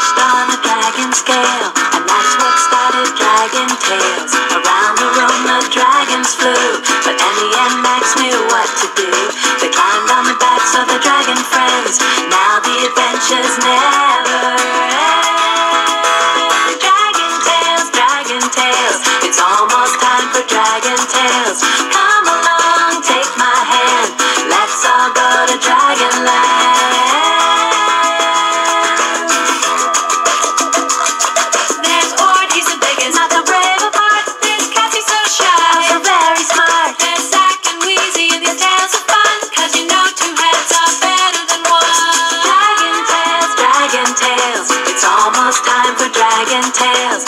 dragon scale, and that's what started Dragon Tales. Around the room the dragons flew, but Emmy and Max knew what to do. They climbed on the backs of the dragon friends. Now the adventures never end. Dragon Tales, Dragon Tales, it's almost time for Dragon Tales. Tales, Dragon Tales,